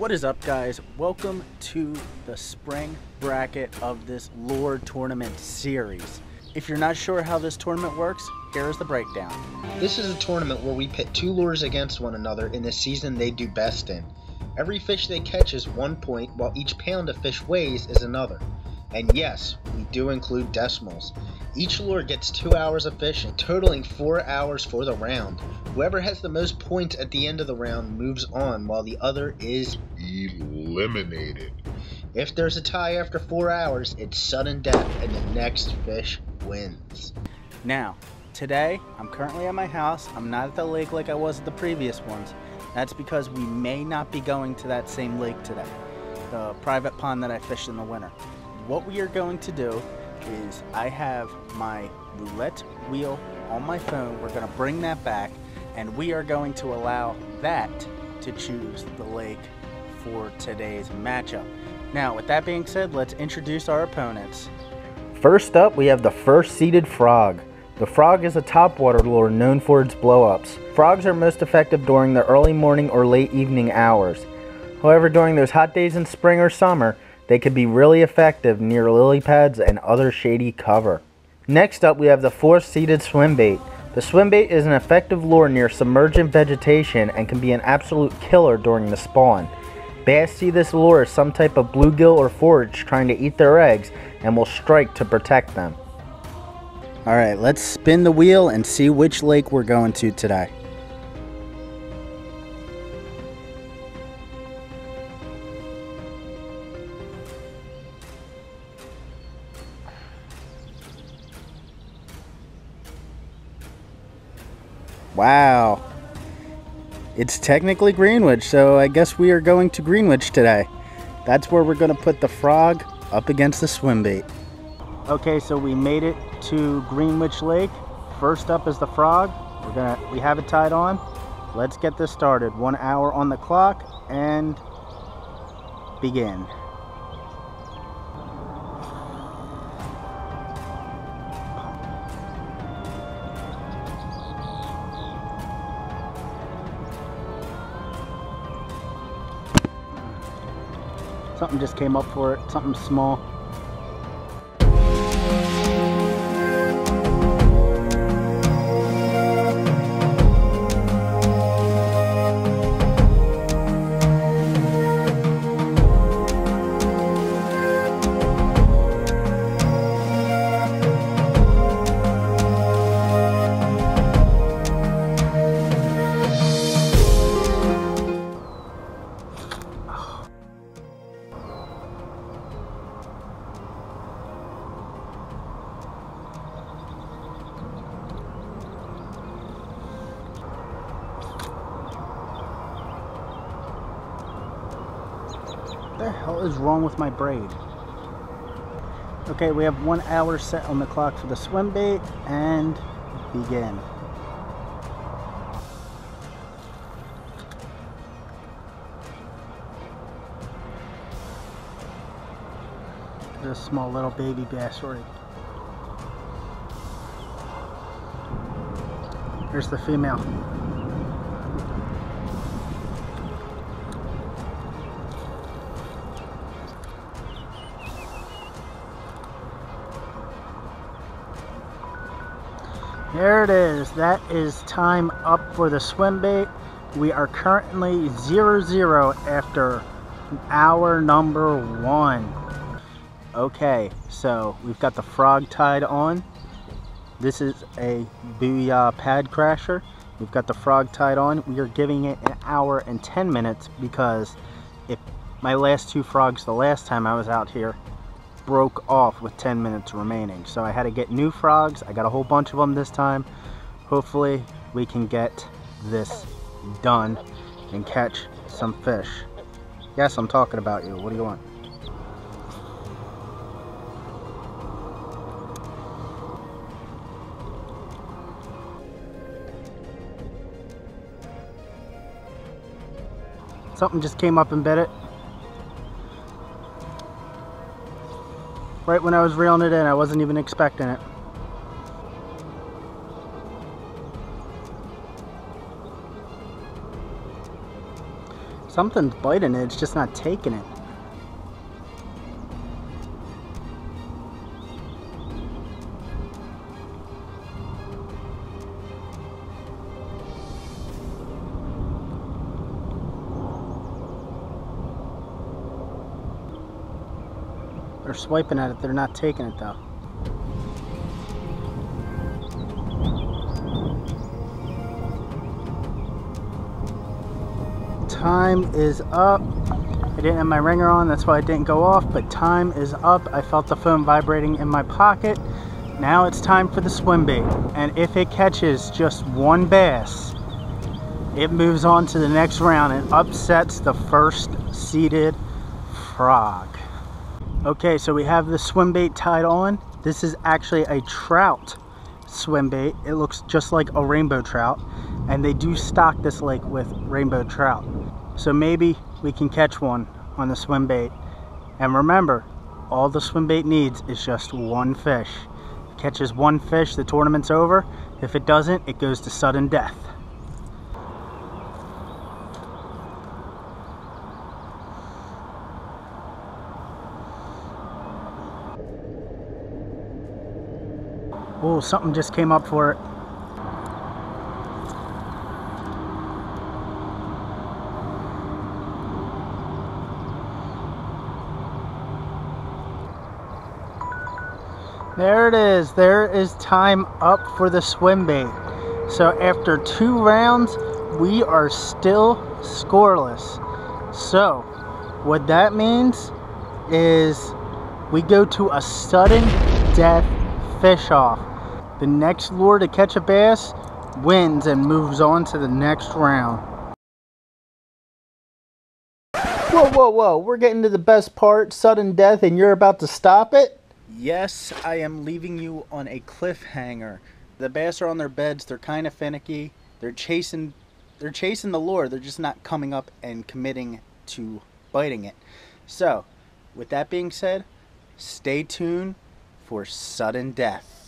What is up, guys? Welcome to the spring bracket of this lure tournament series. If you're not sure how this tournament works, here is the breakdown. This is a tournament where we pit two lures against one another in the season they do best in. Every fish they catch is one point, while each pound a fish weighs is another. And yes, we do include decimals. Each lure gets two hours of fishing, totaling four hours for the round. Whoever has the most points at the end of the round moves on, while the other is eliminated. If there's a tie after four hours, it's sudden death and the next fish wins. Now, today, I'm currently at my house. I'm not at the lake like I was at the previous ones. That's because we may not be going to that same lake today, the private pond that I fished in the winter. What we are going to do is I have my roulette wheel on my phone. We're going to bring that back and we are going to allow that to choose the lake for today's matchup. Now, with that being said, let's introduce our opponents. First up, we have the first seeded frog. The frog is a topwater lure known for its blowups. Frogs are most effective during the early morning or late evening hours. However, during those hot days in spring or summer, they could be really effective near lily pads and other shady cover. Next up, we have the four-seated swim bait. The swim bait is an effective lure near submergent vegetation and can be an absolute killer during the spawn. Bass see this lure as some type of bluegill or forage trying to eat their eggs and will strike to protect them. Alright, let's spin the wheel and see which lake we're going to today. Wow. It's technically Greenwich, so I guess we are going to Greenwich today. That's where we're going to put the frog up against the swim bait. Okay, so we made it to Greenwich Lake. First up is the frog. We're gonna we have it tied on. Let's get this started. One hour on the clock and begin. Something just came up for it, something small. The hell is wrong with my braid? Okay, we have one hour set on the clock for the swim bait and begin. There's a small little baby bass right. Here's the female. There it is. That is time up for the swim bait. We are currently 0-0 after hour number one. Okay, so we've got the frog tied on. This is a Booyah pad crasher. We've got the frog tied on. We are giving it an hour and 10 minutes because if my last two frogs the last time I was out here broke off with 10 minutes remaining. So I had to get new frogs. I got a whole bunch of them this time. Hopefully we can get this done and catch some fish. Yes, I'm talking about you. What do you want? Something just came up and bit it. Right when I was reeling it in. I wasn't even expecting it. Something's biting it, it's just not taking it. They're swiping at it, they're not taking it though. Time is up. I didn't have my ringer on, that's why it didn't go off, but time is up. I felt the phone vibrating in my pocket. Now it's time for the swim bait. And if it catches just one bass, it moves on to the next round and upsets the first seeded frog. Okay, so we have the swim bait tied on. This is actually a trout swim bait. It looks just like a rainbow trout. And they do stock this lake with rainbow trout. So maybe we can catch one on the swim bait. And remember, all the swim bait needs is just one fish. It catches one fish, the tournament's over. If it doesn't, it goes to sudden death. Oh, something just came up for it. There it is. There is time up for the swim bait. So after two rounds, we are still scoreless. So what that means is we go to a sudden death fish off. The next lure to catch a bass wins and moves on to the next round. Whoa, whoa, whoa. We're getting to the best part, sudden death, and you're about to stop it? Yes, I am leaving you on a cliffhanger. The bass are on their beds. They're kind of finicky. They're chasing they're chasing the lure. They're just not coming up and committing to biting it. So, with that being said, stay tuned for sudden death.